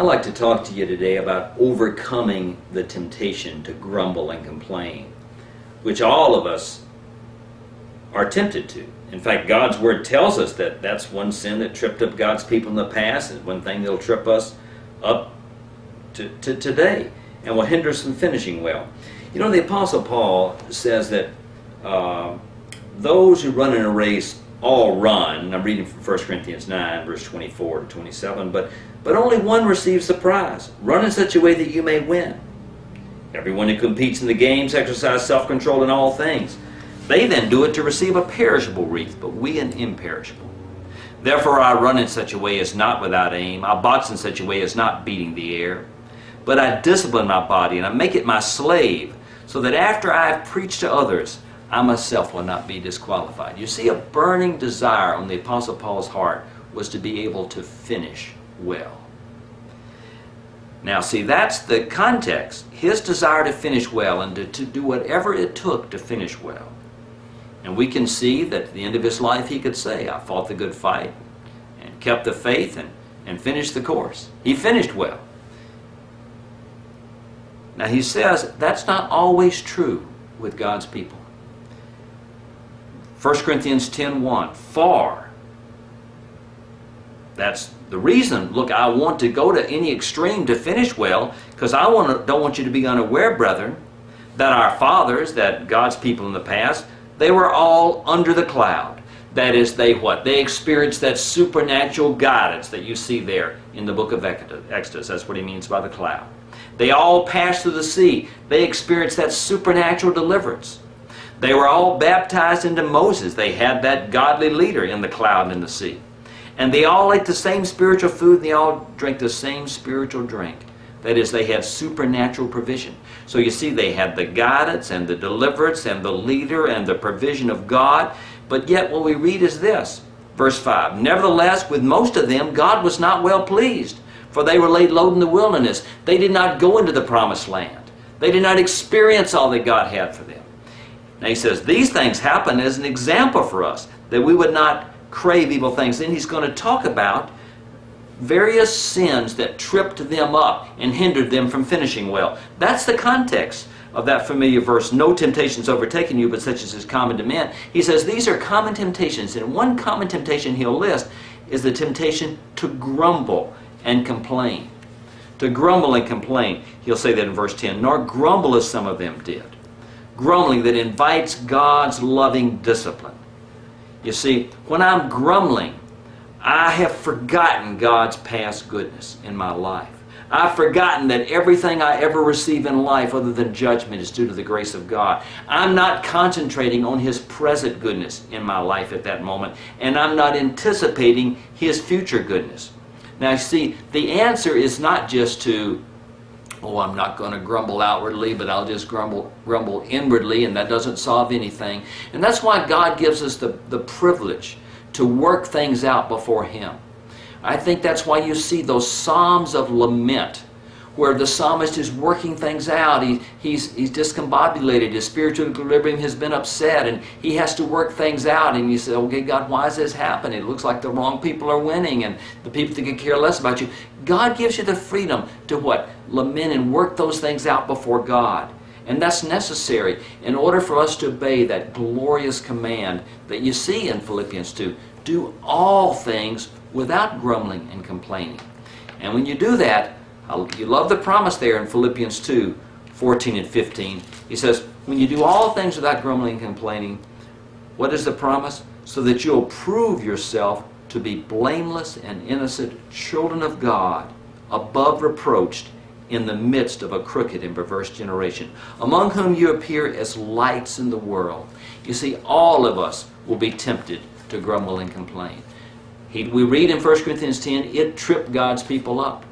I'd like to talk to you today about overcoming the temptation to grumble and complain, which all of us are tempted to. In fact, God's Word tells us that that's one sin that tripped up God's people in the past, and one thing that'll trip us up to, to today and will hinder us from finishing well. You know, the Apostle Paul says that uh, those who run in a race all run. I'm reading from 1 Corinthians 9, verse 24 to 27. But, but only one receives the prize. Run in such a way that you may win. Everyone who competes in the games exercise self-control in all things. They then do it to receive a perishable wreath, but we an imperishable. Therefore I run in such a way as not without aim. I box in such a way as not beating the air. But I discipline my body, and I make it my slave, so that after I have preached to others, I myself will not be disqualified. You see, a burning desire on the Apostle Paul's heart was to be able to finish well. Now, see, that's the context. His desire to finish well and to, to do whatever it took to finish well. And we can see that at the end of his life he could say, I fought the good fight and kept the faith and, and finished the course. He finished well. Now he says that's not always true with God's people. 1 Corinthians 10.1, far. That's the reason, look, I want to go to any extreme to finish well, because I want to, don't want you to be unaware, brethren, that our fathers, that God's people in the past, they were all under the cloud. That is, they what? They experienced that supernatural guidance that you see there in the book of Exodus. That's what he means by the cloud. They all passed through the sea. They experienced that supernatural deliverance. They were all baptized into Moses. They had that godly leader in the cloud and in the sea. And they all ate the same spiritual food and they all drank the same spiritual drink. That is, they had supernatural provision. So you see, they had the guidance and the deliverance and the leader and the provision of God. But yet, what we read is this verse 5 Nevertheless, with most of them, God was not well pleased, for they were laid low in the wilderness. They did not go into the promised land, they did not experience all that God had for them. Now he says these things happen as an example for us that we would not crave evil things. Then he's going to talk about various sins that tripped them up and hindered them from finishing well. That's the context of that familiar verse, no temptations overtaken you, but such as is common to men. He says these are common temptations, and one common temptation he'll list is the temptation to grumble and complain. To grumble and complain. He'll say that in verse 10, nor grumble as some of them did grumbling that invites God's loving discipline. You see, when I'm grumbling, I have forgotten God's past goodness in my life. I've forgotten that everything I ever receive in life other than judgment is due to the grace of God. I'm not concentrating on His present goodness in my life at that moment, and I'm not anticipating His future goodness. Now, you see, the answer is not just to oh, I'm not going to grumble outwardly, but I'll just grumble, grumble inwardly, and that doesn't solve anything. And that's why God gives us the, the privilege to work things out before Him. I think that's why you see those Psalms of lament where the psalmist is working things out. He, he's, he's discombobulated. His spiritual equilibrium has been upset, and he has to work things out. And you say, okay, God, why is this happening? It looks like the wrong people are winning, and the people that could care less about you. God gives you the freedom to what? Lament and work those things out before God. And that's necessary in order for us to obey that glorious command that you see in Philippians 2. Do all things without grumbling and complaining. And when you do that, you love the promise there in Philippians 2 14 and 15. He says, When you do all things without grumbling and complaining, what is the promise? So that you'll prove yourself to be blameless and innocent children of God, above reproached in the midst of a crooked and perverse generation, among whom you appear as lights in the world. You see, all of us will be tempted to grumble and complain. He, we read in 1 Corinthians 10, it tripped God's people up.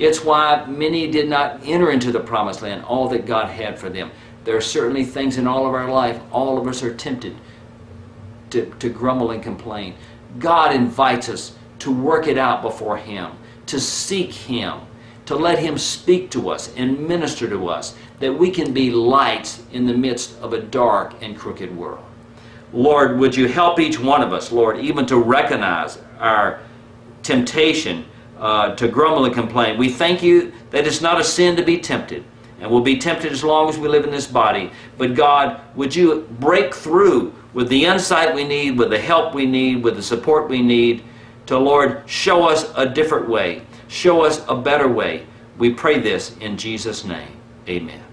It's why many did not enter into the promised land, all that God had for them. There are certainly things in all of our life, all of us are tempted to, to grumble and complain. God invites us to work it out before Him, to seek Him, to let Him speak to us and minister to us, that we can be lights in the midst of a dark and crooked world. Lord, would you help each one of us, Lord, even to recognize our temptation uh, to grumble and complain. We thank you that it's not a sin to be tempted. And we'll be tempted as long as we live in this body. But God, would you break through with the insight we need, with the help we need, with the support we need, to Lord, show us a different way. Show us a better way. We pray this in Jesus' name. Amen.